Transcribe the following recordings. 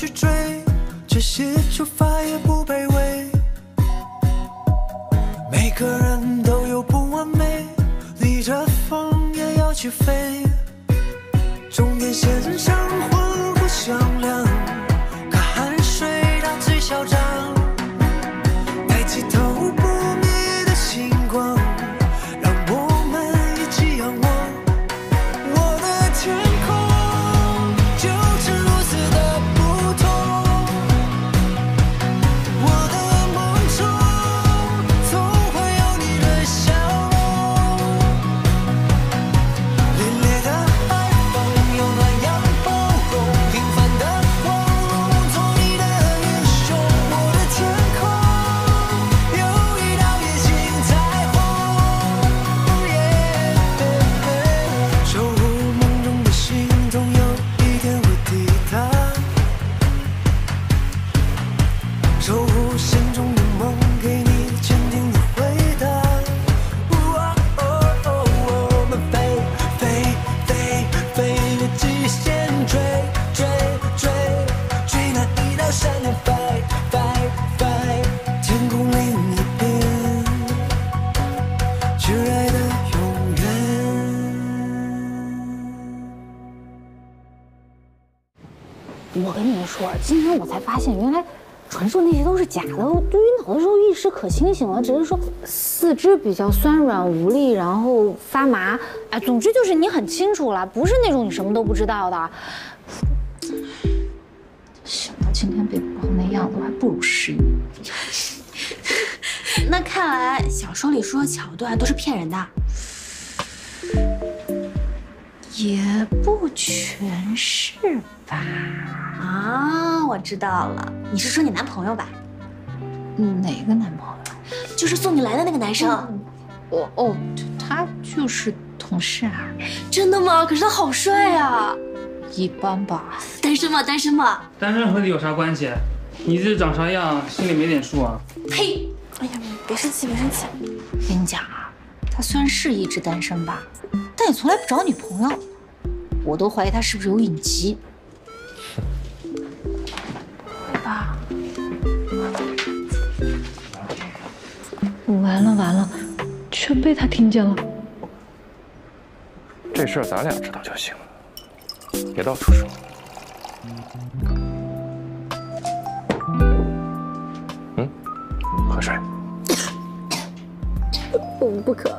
去追，这些出发也不卑微。每个人都有不完美，逆着风也要去飞。终点线上我跟你们说，今天我才发现，原来传说那些都是假的。我对于脑的时候意识可清醒了，只是说四肢比较酸软无力，然后发麻。哎，总之就是你很清楚了，不是那种你什么都不知道的。想到今天被包那样子，我还不如失忆。那看来小说里说的桥段都是骗人的。也不全是吧？啊，我知道了，你是说你男朋友吧？哪个男朋友？就是送你来的那个男生。哦哦，他就是同事啊，真的吗？可是他好帅啊！一般吧。单身吗？单身吗？单身和你有啥关系？你这长啥样，心里没点数啊？呸！哎呀，别生气，别生气。跟你讲啊，他虽然是一直单身吧，但也从来不找女朋友，我都怀疑他是不是有隐疾。会吧？完了完了，全被他听见了。这事儿咱俩知道就行了，别到处说。嗯，喝水。不不可。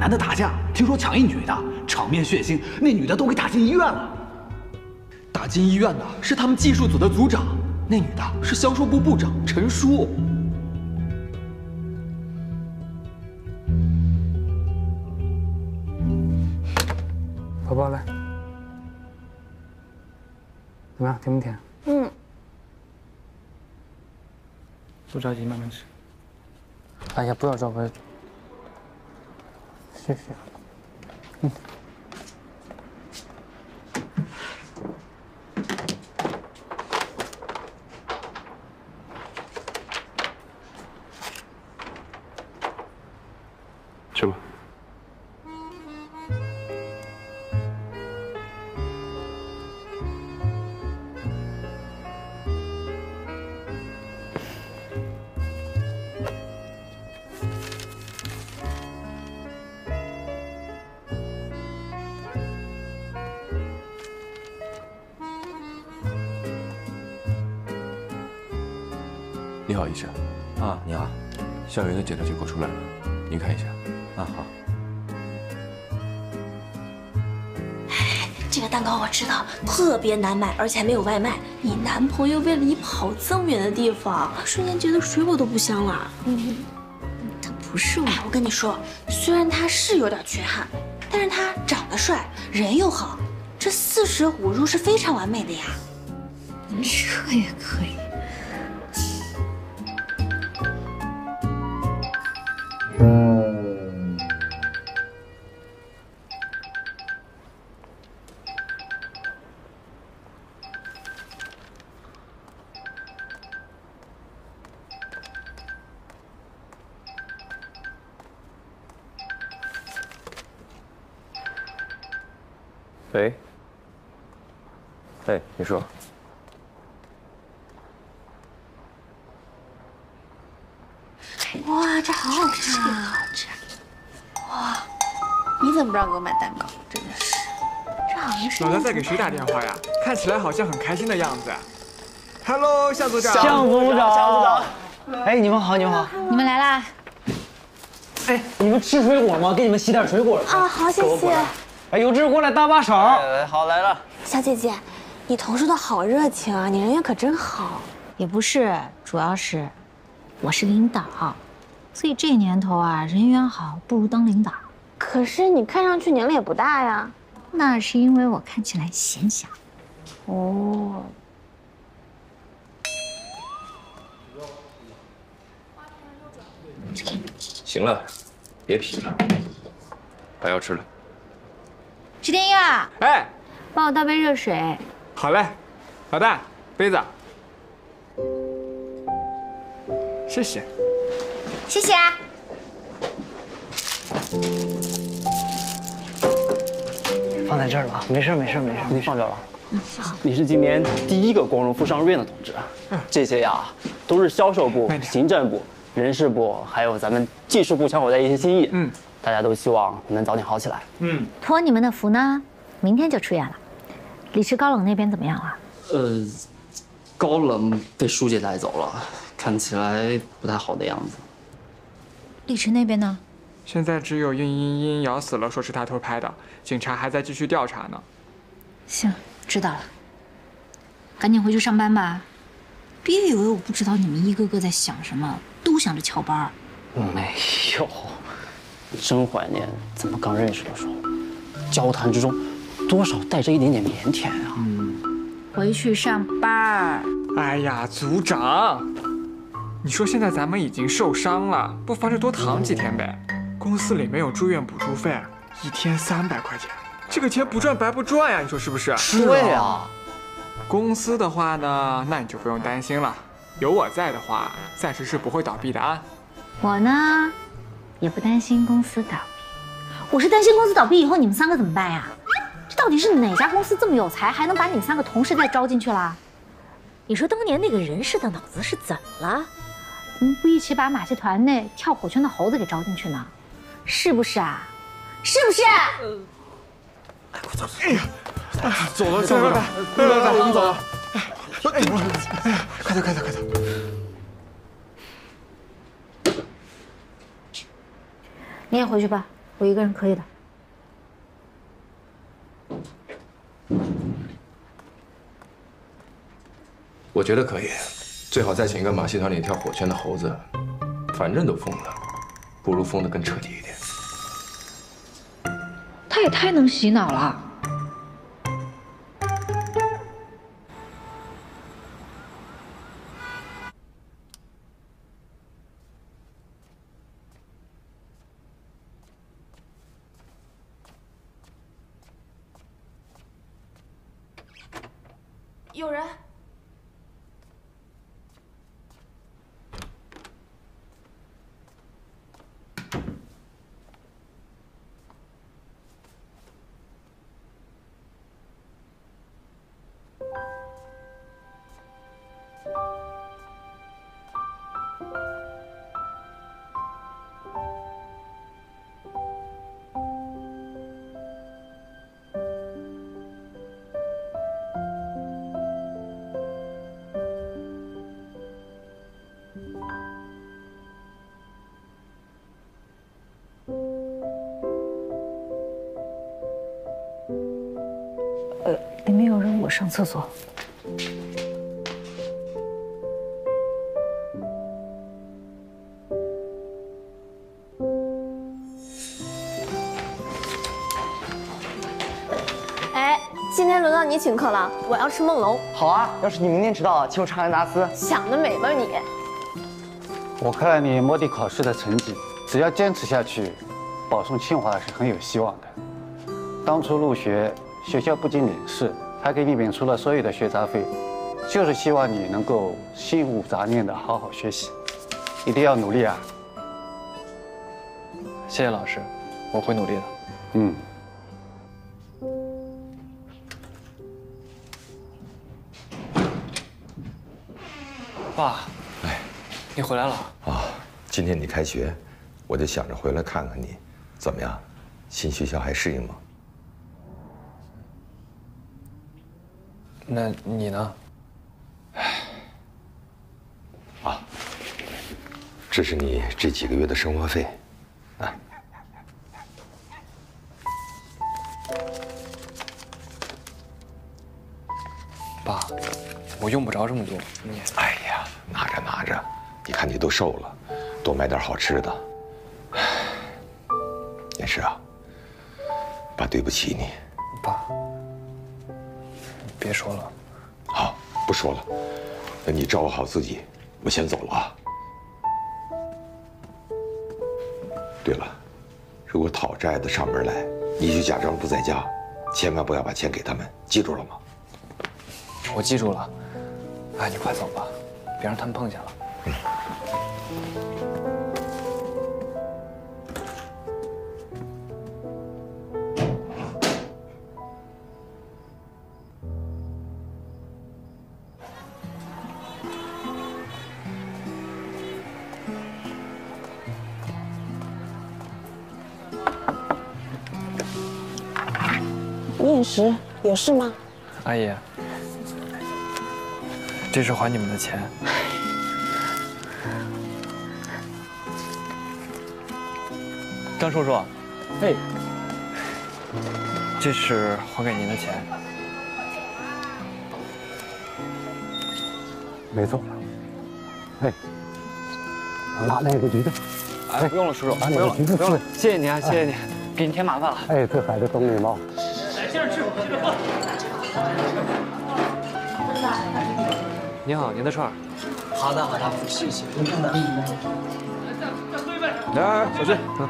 男的打架，听说抢一女的，场面血腥，那女的都给打进医院了。打进医院的是他们技术组的组长，那女的是销售部部长陈叔。宝宝来，怎么样，甜不甜？嗯，不着急，慢慢吃。哎呀，不要着急。谢谢。嗯。好，医生。啊，你好。校园的检查结果出来了，您看一下。啊，好。这个蛋糕我知道，特别难买，而且还没有外卖。你男朋友为了你跑这么远的地方，瞬间觉得水果都不香了。嗯，他不是我，我跟你说，虽然他是有点缺憾，但是他长得帅，人又好，这四舍五入是非常完美的呀。这也可以。给谁打电话呀？看起来好像很开心的样子。Hello，向组长。向组长，向组长。哎，你们好，你们好。你们来啦。哎，你们吃水果吗？给你们洗点水果。啊，好，谢谢。哎，有志过来搭把手。好，来了。小姐姐，你同事都好热情啊，你人缘可真好。也不是，主要是我是领导，所以这年头啊，人缘好不如当领导。可是你看上去年龄也不大呀。那是因为我看起来显小。哦。行了，别皮了，把药吃了。石天佑，哎，帮我倒杯热水。好嘞，老大，杯子。谢谢。谢谢啊。放在这儿吧，没事没事没事，你放这儿了。嗯，好。你是今年第一个光荣副上院的同志，嗯这些呀都是销售部、行政部。人事部还有咱们技术部小伙的一些心意，嗯，大家都希望能早点好起来，嗯，托你们的福呢，明天就出院了。李池高冷那边怎么样了？呃，高冷被书记带走了，看起来不太好的样子。李池那边呢？现在只有应英英咬死了，说是他偷拍的，警察还在继续调查呢。行，知道了，赶紧回去上班吧。别以为我不知道你们一个个在想什么。都想着翘班，没有，真怀念咱们刚认识的时候，交谈之中多少带着一点点腼腆啊。嗯，回去上班。哎呀，组长，你说现在咱们已经受伤了，不妨就多躺几天呗。公司里没有住院补助费，一天三百块钱，这个钱不赚白不赚呀，你说是不是？是啊。公司的话呢，那你就不用担心了。有我在的话，暂时是不会倒闭的啊。我呢，也不担心公司倒闭，我是担心公司倒闭以后你们三个怎么办呀？这到底是哪家公司这么有才，还能把你们三个同时再招进去了？你说当年那个人事的脑子是怎么了？嗯，不一起把马戏团那跳火圈的猴子给招进去呢？是不是啊？是不是？哎，快走。哎呀，走了，走了，拜拜，拜，我们走了。哎，快走快走快走！你也回去吧，我一个人可以的。我觉得可以，最好再请一个马戏团里跳火圈的猴子，反正都疯了，不如封得更彻底一点。他也太能洗脑了。有人。上厕所。哎，今天轮到你请客了，我要吃梦龙。好啊，要是你明天迟到，请我吃汉达斯。想得美吧你！我看你摸底考试的成绩，只要坚持下去，保送清华是很有希望的。当初入学。学校不仅免试，还给你免除了所有的学杂费，就是希望你能够心无杂念的好好学习，一定要努力啊！谢谢老师，我会努力的。嗯，爸，哎，你回来了啊！今天你开学，我就想着回来看看你，怎么样？新学校还适应吗？那你呢？啊，这是你这几个月的生活费，来。爸，我用不着这么多。你，哎呀，拿着拿着，你看你都瘦了，多买点好吃的。也是啊，爸对不起你。爸，别说了。好，不说了。那你照顾好自己，我先走了啊。对了，如果讨债的上门来，你就假装不在家，千万不要把钱给他们，记住了吗？我记住了，哎，你快走吧，别让他们碰见了。嗯。念石，有事吗？阿姨。这是还你们的钱，张叔叔，哎，这是还给您的钱，没错。哎，拿那个橘子。哎，不用了，叔叔，不用了，不用了，谢谢你啊，谢谢你，给您添麻烦了。哎，这孩子懂礼貌。来，先生吃，接着喝。您好，您的串儿。好的，好的，谢谢。来，小心，嗯。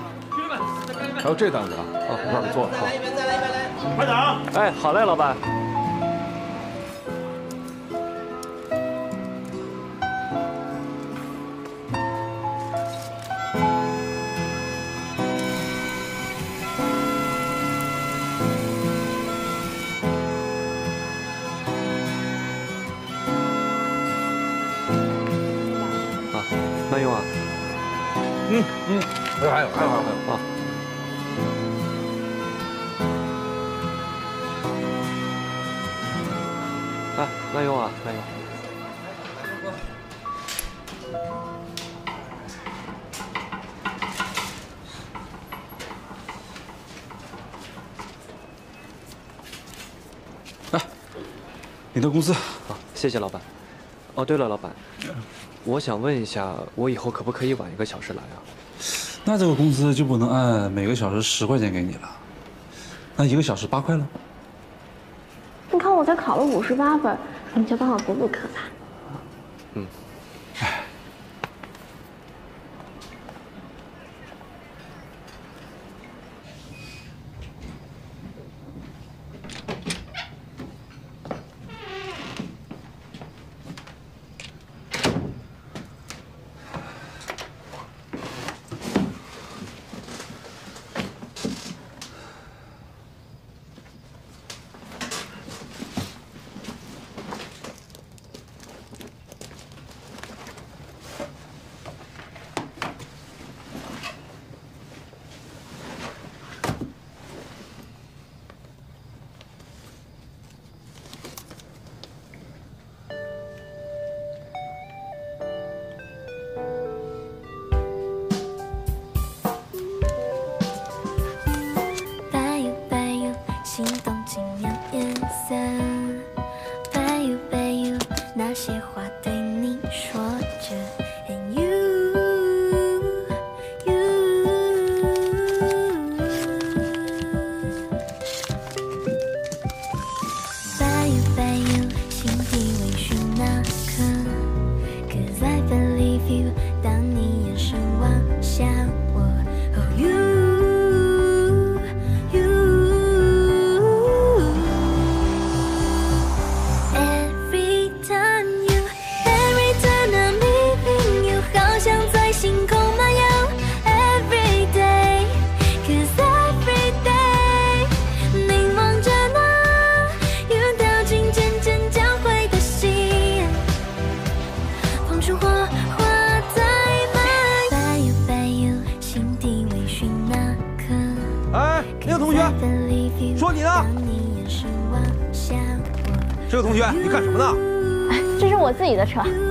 还有这档子啊，哦，一块儿给做了。再来一杯，再来一杯，来。快点啊！哎，好嘞，老板。你的工资。好，谢谢老板。哦，对了，老板，我想问一下，我以后可不可以晚一个小时来啊？那这个工资就不能按每个小时十块钱给你了，那一个小时八块了。你看我才考了五十八分，你就帮我补补课车。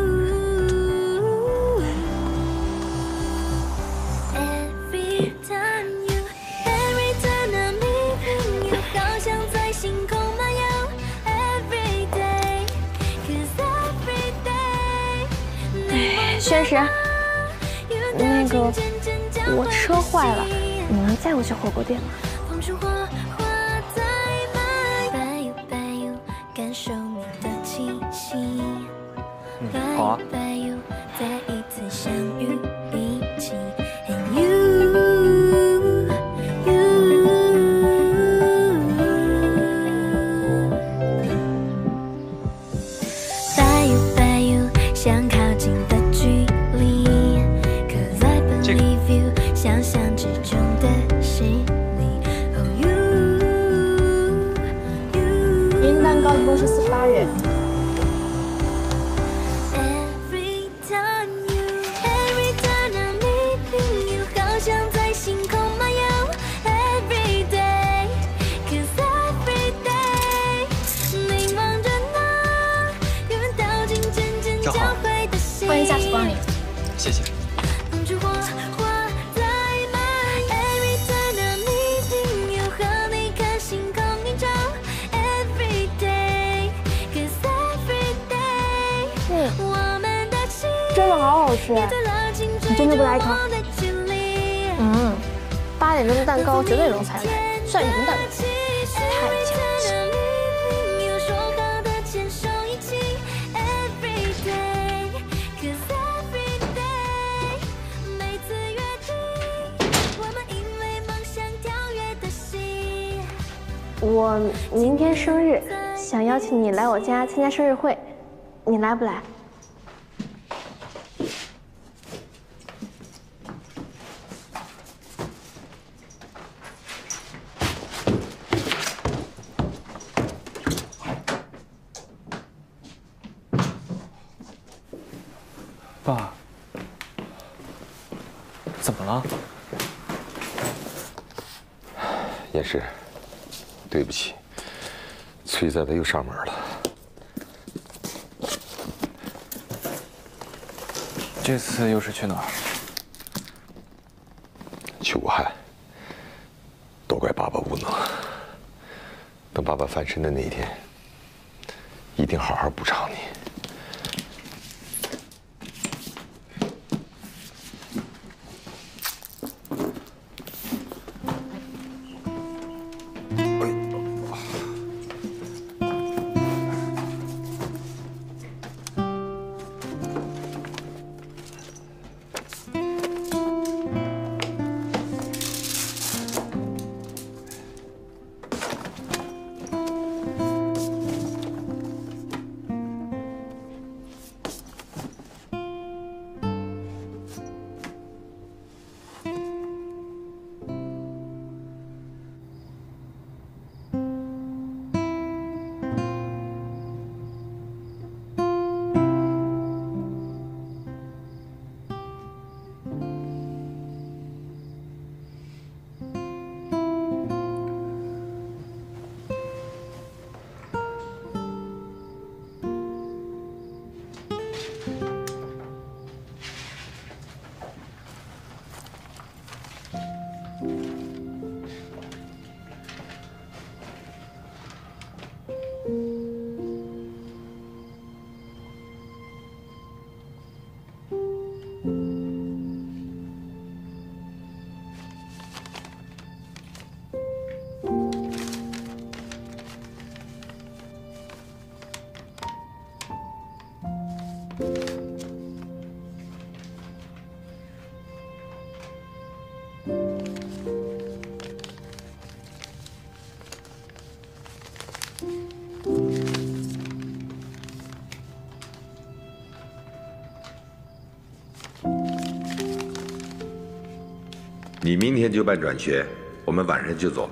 我家参加生日会，你来不来？爸。怎么了？也是，对不起。崔崽崽又上门了。这次又是去哪儿？去武汉都怪爸爸无能。等爸爸翻身的那一天一定好好补偿你。你明天就办转学我们晚上就走。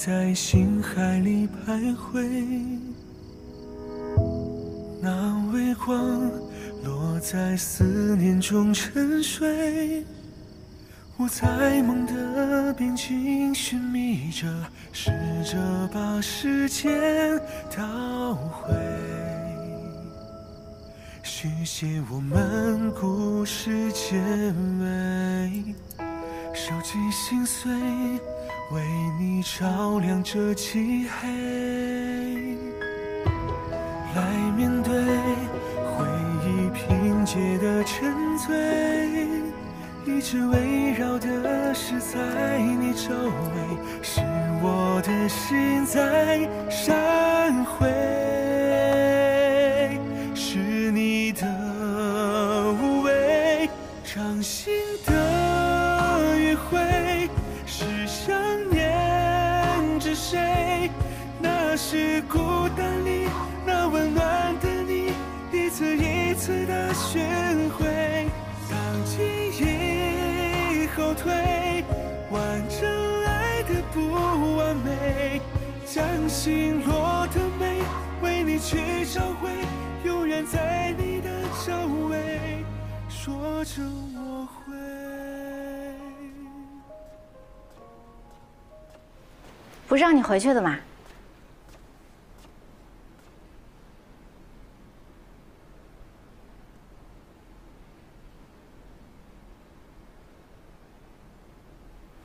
在心海里徘徊。那微光落在思念中沉睡。我在梦的边境寻觅着，试着把时间倒回，续写我们故事结尾。收集心碎，为你照亮这漆黑。来面对回忆拼接的沉醉。一直围绕的是在你周围，是我的心在闪回，是孤单里那温暖的你，一次一次的寻回，当记忆后退，完整爱的不完美，将心落的美，为你去找回，永远在你的周围，说着我会。不是让你回去的吗？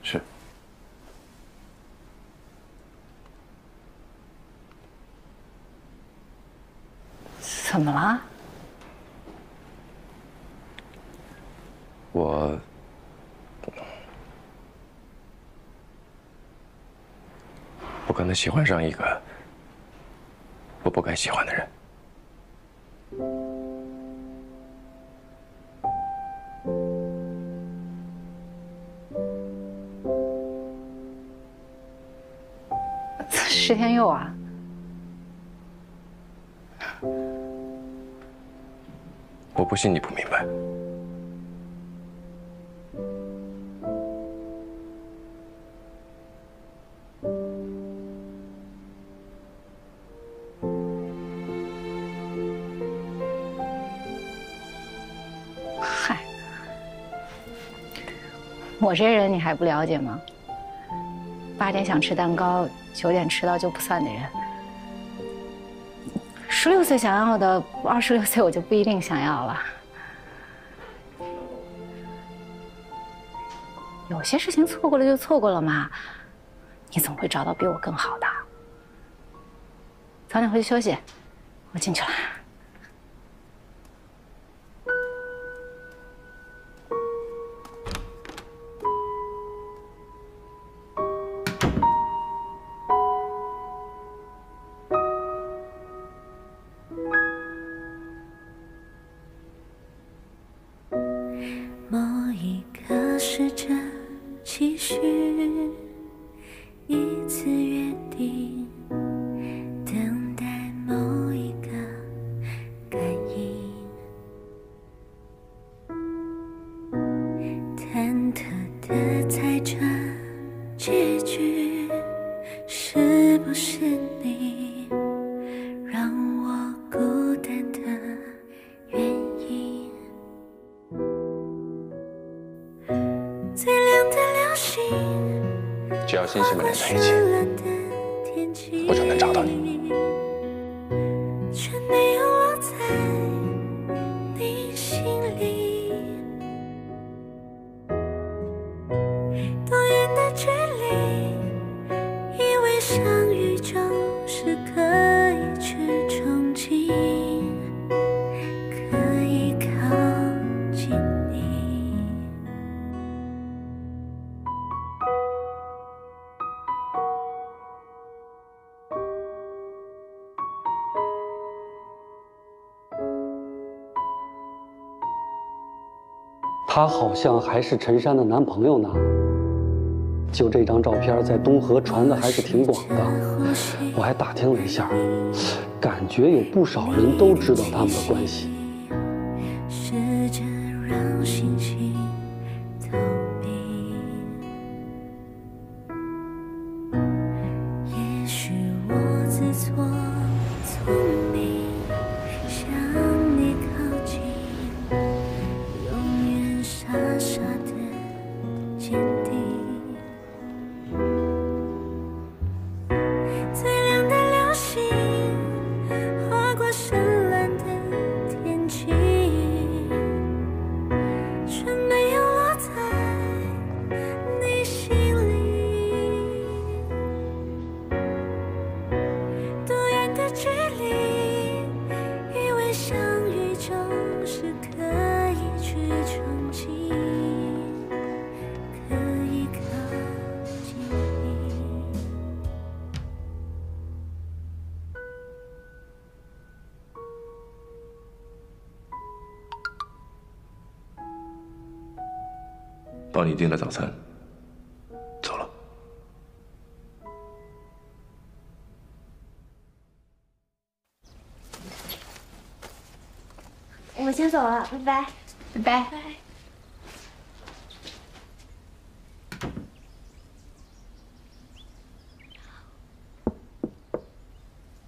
是。怎么了？我我可能喜欢上一个我不该喜欢的人。不信你不明白。嗨，我这人你还不了解吗？八点想吃蛋糕，九点迟到就不算的人。十六岁想要的，二十六岁我就不一定想要了。有些事情错过了就错过了嘛，你总会找到比我更好的。早点回去休息，我进去了。他好像还是陈山的男朋友呢。就这张照片在东河传的还是挺广的，我还打听了一下，感觉有不少人都知道他们的关系。帮你订了早餐，走了。我先走了，拜拜，拜拜。拜。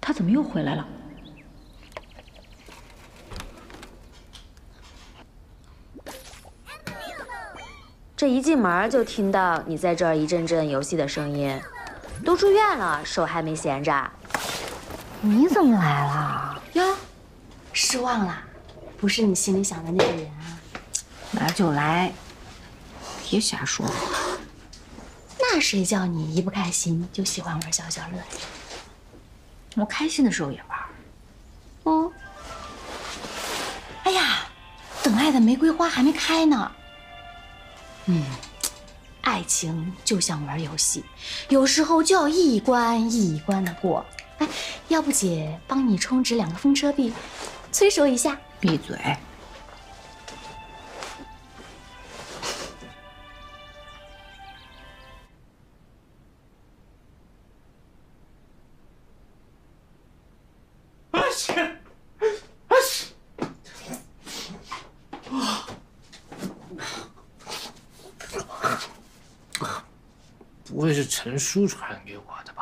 他怎么又回来了？这一进门就听到你在这儿一阵阵游戏的声音，都住院了，手还没闲着。你怎么来了？哟，失望了，不是你心里想的那个人啊。来就来，别瞎说。那谁叫你一不开心就喜欢玩消消乐？我开心的时候也玩。哦。哎呀，等爱的玫瑰花还没开呢。嗯，爱情就像玩游戏，有时候就要一关一关的过。哎，要不姐帮你充值两个风车币，催收一下。闭嘴！啊去！啊会是陈叔传给我的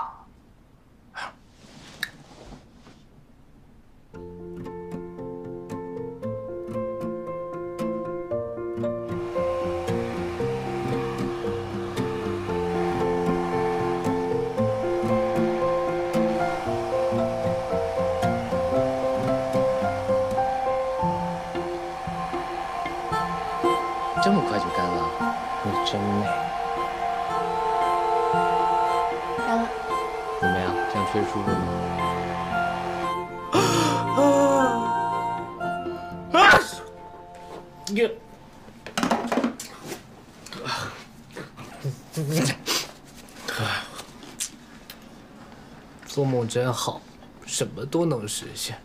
真好，什么都能实现。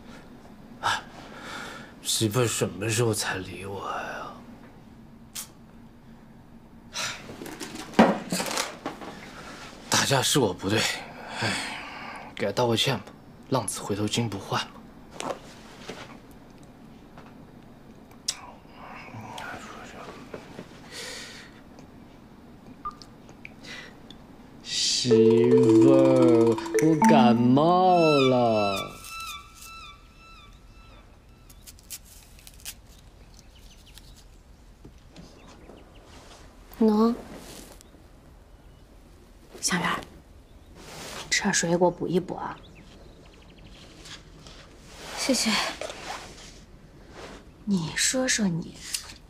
哎，媳妇什么时候才理我呀？打架是我不对，哎，给他道个歉吧。浪子回头金不换嘛。媳，我感冒了。能，小圆，吃点水果补一补啊。谢谢。你说说你，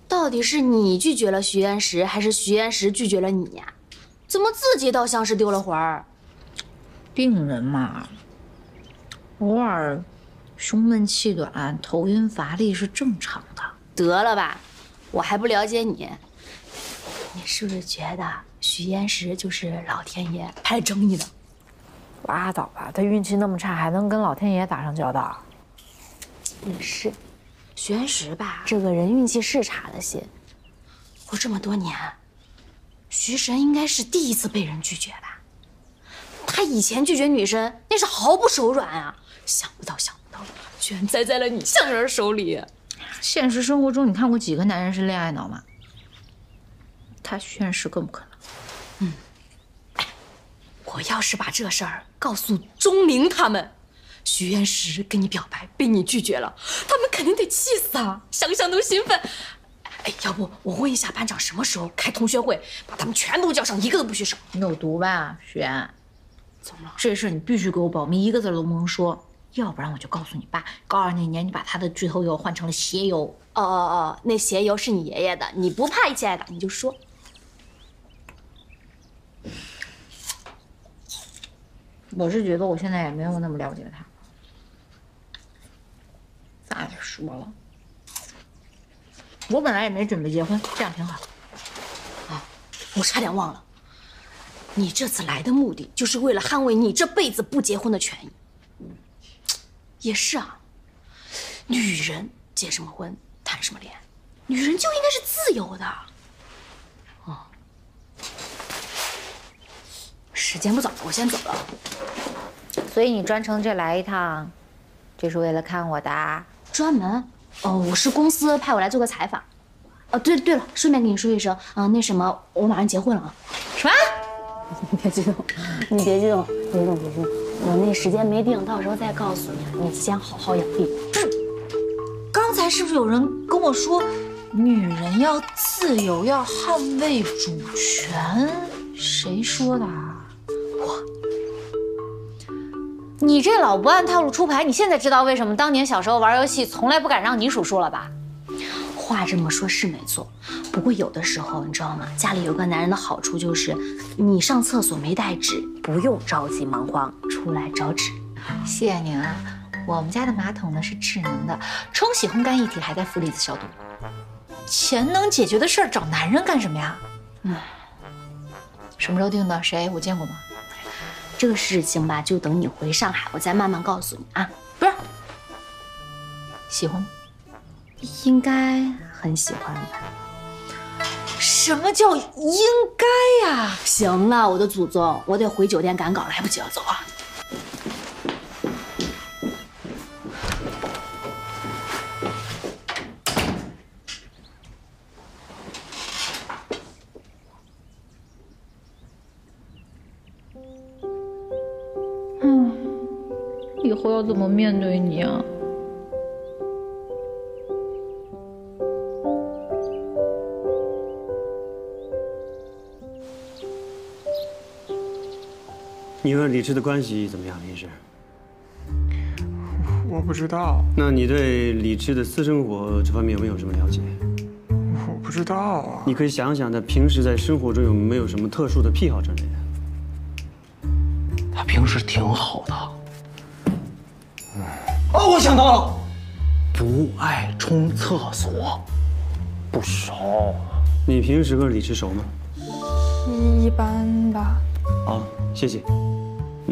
到底是你拒绝了徐岩石，还是徐岩石拒绝了你呀？怎么自己倒像是丢了魂儿？病人嘛，偶尔胸闷气短、头晕乏力是正常的。得了吧，我还不了解你。你是不是觉得徐岩石就是老天爷派来整你的？拉倒吧，他运气那么差，还能跟老天爷打上交道？也是，徐岩石吧，这个人运气是差了些。活这么多年，徐神应该是第一次被人拒绝吧？他以前拒绝女生那是毫不手软啊！想不到，想不到，居然栽在了你相人手里。现实生活中，你看过几个男人是恋爱脑吗？他许岩石更不可能。嗯我要是把这事儿告诉钟明他们，许愿石跟你表白被你拒绝了，他们肯定得气死啊！想想都兴奋。哎，要不我问一下班长什么时候开同学会，把他们全都叫上，一个都不许少。你有毒吧，许愿？怎么了？这事你必须给我保密，一个字都不能说，要不然我就告诉你爸，高二那年你把他的巨头油换成了鞋油。哦哦哦，那鞋油是你爷爷的，你不怕一起挨打你就说。我是觉得我现在也没有那么了解他。咋也说了，我本来也没准备结婚，这样挺好。啊，我差点忘了，你这次来的目的就是为了捍卫你这辈子不结婚的权益。也是啊，女人结什么婚，谈什么恋爱，女人就应该是自由的。哦，时间不早了，我先走了。所以你专程这来一趟，就是为了看我的啊？专门？哦，我是公司派我来做个采访。哦，对对了，顺便跟你说一声，啊，那什么，我马上结婚了啊。什么？你 别激动，你别激动，别动，别动，我那时间没定，到时候再告诉你。你先好好养病。刚才是不是有人跟我说，女人要自由，要捍卫主权？谁说的啊？你这老不按套路出牌，你现在知道为什么当年小时候玩游戏从来不敢让你数数了吧？话这么说，是没错。不过有的时候，你知道吗？家里有个男人的好处就是，你上厕所没带纸，不用着急忙慌出来找纸。谢谢您啊，我们家的马桶呢是智能的，冲洗烘干一体还带负离子消毒。钱能解决的事儿，找男人干什么呀？嗯，什么时候定的？谁？我见过吗？这个事情吧，就等你回上海，我再慢慢告诉你啊。不是，喜欢吗？应该很喜欢吧。什么叫应该呀？行了，我的祖宗，我得回酒店赶稿，来不及了，走啊。以后要怎么面对你啊？和李治的关系怎么样，林氏？我不知道。那你对李治的私生活这方面有没有什么了解？我不知道啊。你可以想想，他平时在生活中有没有什么特殊的癖好之类的？他平时挺好的。哦，我想到了，不爱冲厕所，不熟。你平时跟李治熟吗？一般吧。好，谢谢。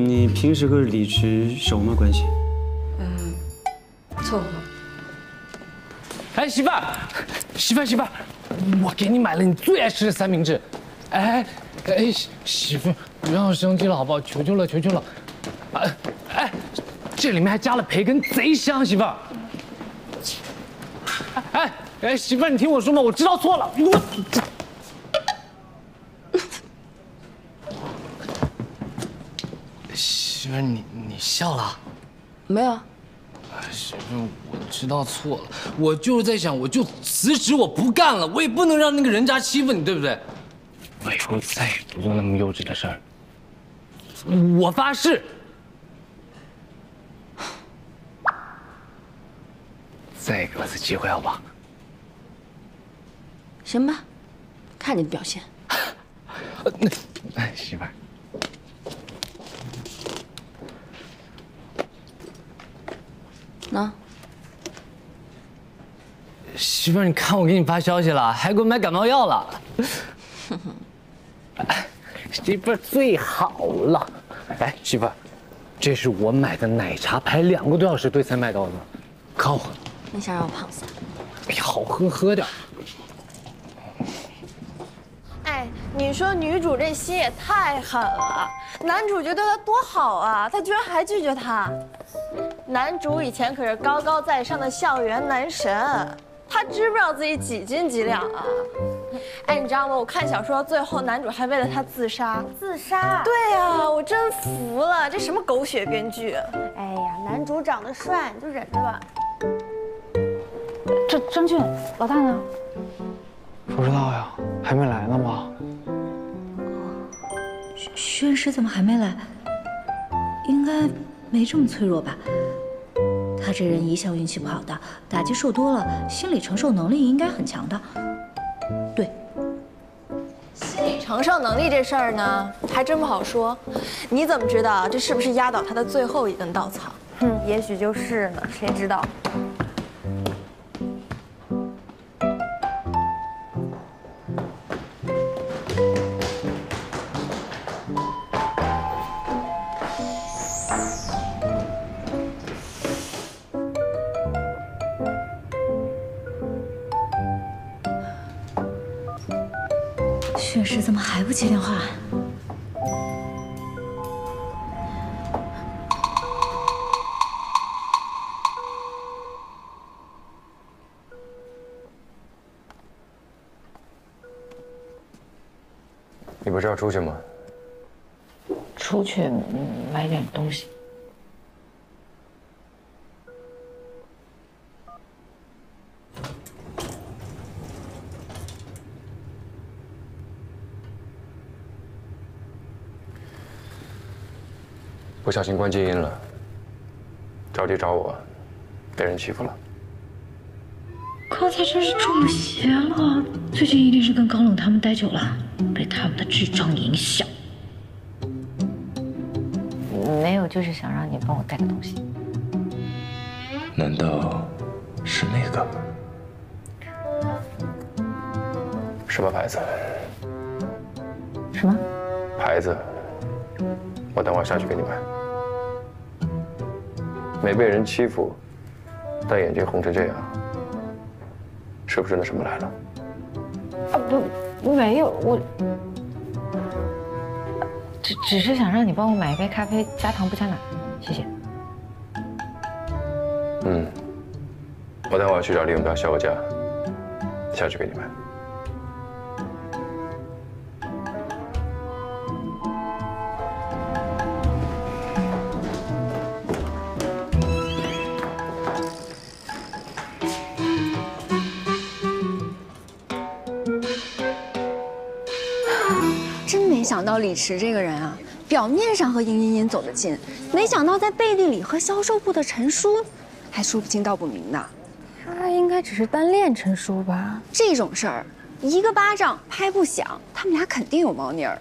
你平时和李池熟吗？关系？嗯，凑合。哎，媳妇儿，媳妇儿，媳妇儿，我给你买了你最爱吃的三明治。哎，哎，媳妇，不要生气了，好不好？求求了，求求了。哎，哎。这里面还加了培根，贼香，媳妇儿。哎哎，媳妇儿，你听我说嘛，我知道错了。我媳妇，你你笑了？没有。媳妇，我知道错了，我就是在想，我就辞职，我不干了，我也不能让那个人渣欺负你，对不对？我以后再也不做那么幼稚的事儿。我发誓。再给我次机会，好不好？行吧，看你的表现。那，媳妇儿，那媳妇儿，你看我给你发消息了，还给我买感冒药了。媳妇儿最好了。哎，媳妇儿，这是我买的奶茶，排两个多小时队才买到的，靠我。你想让我胖死？哎呀，好喝喝点。哎，你说女主这心也太狠了，男主角对她多好啊，她居然还拒绝他。男主以前可是高高在上的校园男神，他知不知道自己几斤几两啊？哎，你知道吗？我看小说最后男主还为了她自杀。自杀？对呀，我真服了，这什么狗血编剧？哎呀，男主长得帅，你就忍着吧。这张俊，老大呢？不知道呀，还没来呢吗？宣师怎么还没来？应该没这么脆弱吧？他这人一向运气不好的，打击受多了，心理承受能力应该很强的。对，心理承受能力这事儿呢，还真不好说。你怎么知道这是不是压倒他的最后一根稻草？哼，也许就是呢，谁知道？接电话？你不是要出去吗？出去嗯买点东西。不小心关静音了，着急找我，被人欺负了。刚才真是中了邪了，最近一定是跟高冷他们待久了，被他们的智障影响。没有，就是想让你帮我带个东西。难道是那个？什么牌子？什么？牌子，我等会儿下去给你买。没被人欺负，但眼睛红成这样，是不是那什么来了？啊不，没有，我只只是想让你帮我买一杯咖啡，加糖不加奶，谢谢。嗯，我待会儿去找李永彪销个价，下去给你买。想到李驰这个人啊，表面上和殷茵茵走得近，没想到在背地里和销售部的陈叔还说不清道不明的。他应该只是单恋陈叔吧？这种事儿，一个巴掌拍不响，他们俩肯定有猫腻儿。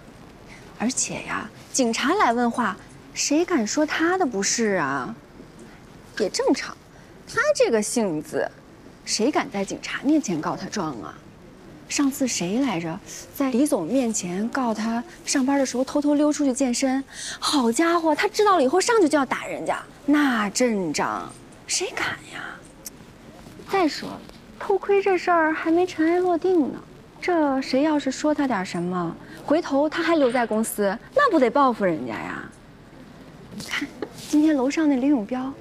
而且呀，警察来问话，谁敢说他的不是啊？也正常，他这个性子，谁敢在警察面前告他状啊？上次谁来着，在李总面前告他上班的时候偷偷溜出去健身？好家伙，他知道了以后上去就要打人家，那阵仗，谁敢呀？再说了，偷窥这事儿还没尘埃落定呢，这谁要是说他点什么，回头他还留在公司，那不得报复人家呀？你看，今天楼上那李永彪，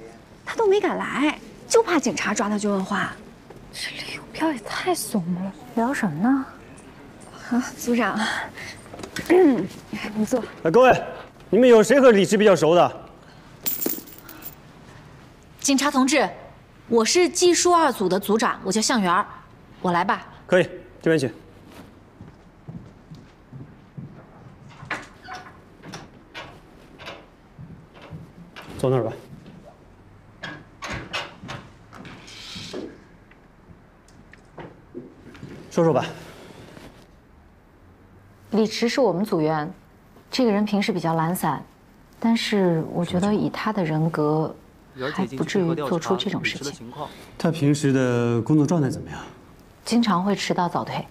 他都没敢来，就怕警察抓他去问话。这李永彪也太怂了，聊什么呢？啊，组长，你坐。哎，各位，你们有谁和李直比较熟的？警察同志，我是技术二组的组长，我叫向元儿，我来吧。可以，这边请。坐那儿吧。说说吧。李驰是我们组员，这个人平时比较懒散，但是我觉得以他的人格，还不至于做出这种事情。他平时的工作状态怎么样？经常会迟到早退，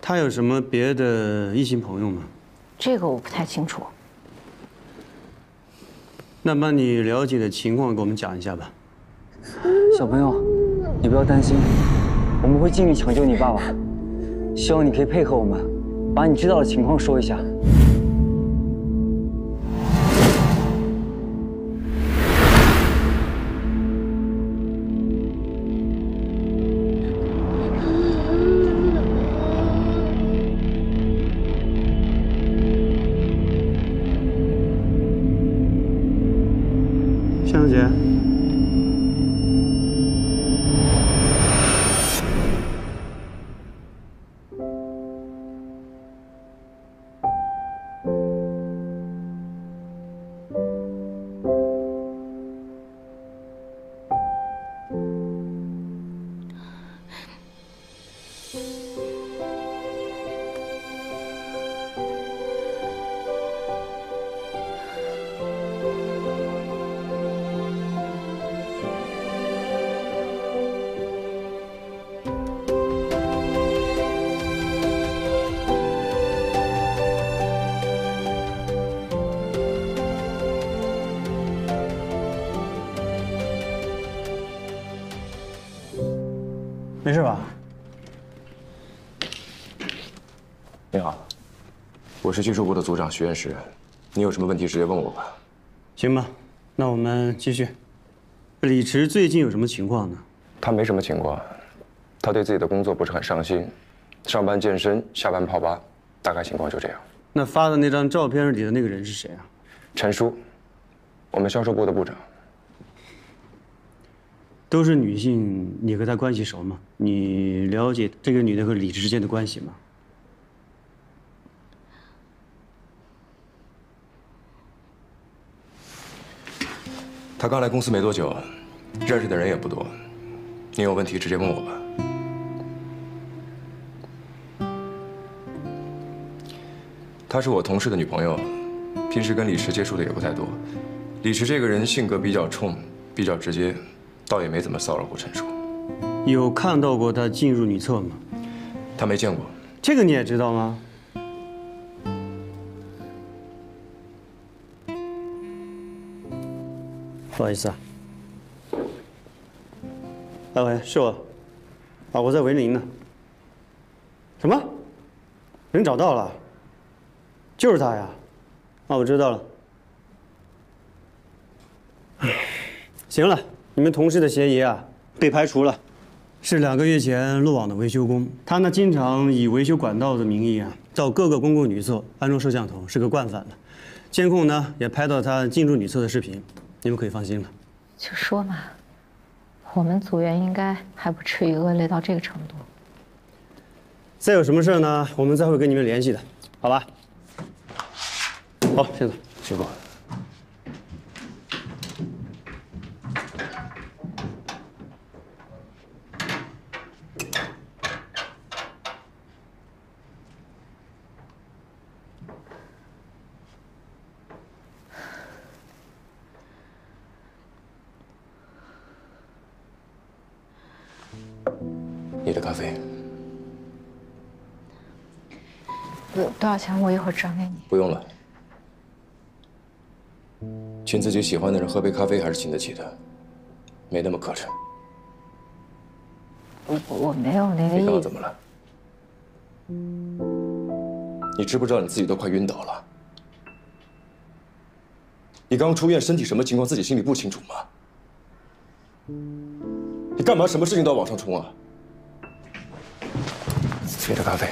他有什么别的异性朋友吗？这个我不太清楚。那把你了解的情况给我们讲一下吧。小朋友，你不要担心，我们会尽力抢救你爸爸。希望你可以配合我们，把你知道的情况说一下。我是技术部的组长徐院士，你有什么问题直接问我吧。行吧，那我们继续。李池最近有什么情况呢？他没什么情况，他对自己的工作不是很上心，上班健身，下班泡吧，大概情况就这样。那发的那张照片里的那个人是谁啊？陈叔，我们销售部的部长。都是女性，你和她关系熟吗？你了解这个女的和李直之间的关系吗？他刚来公司没多久，认识的人也不多，你有问题直接问我吧。她是我同事的女朋友，平时跟李池接触的也不太多。李池这个人性格比较冲，比较直接，倒也没怎么骚扰过陈叔。有看到过他进入女厕吗？他没见过。这个你也知道吗？不好意思啊。哎喂，是我。啊，我在维林呢。什么？人找到了？就是他呀。啊，我知道了。行了，你们同事的嫌疑啊被排除了，是两个月前落网的维修工。他呢，经常以维修管道的名义啊，到各个公共女厕安装摄像头，是个惯犯了。监控呢也拍到他进入女厕的视频，你们可以放心了。就说嘛，我们组员应该还不至于恶劣到这个程度。再有什么事呢，我们再会跟你们联系的，好吧？好，先走，辛苦。钱？我一会儿转给你。不用了，请自己喜欢的人喝杯咖啡还是请得起的，没那么磕碜。我我没有那个你刚刚意思怎。么了？你知不知道你自己都快晕倒了？你刚出院，身体什么情况自己心里不清楚吗？你干嘛什么事情都要往上冲啊？你的咖啡。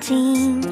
的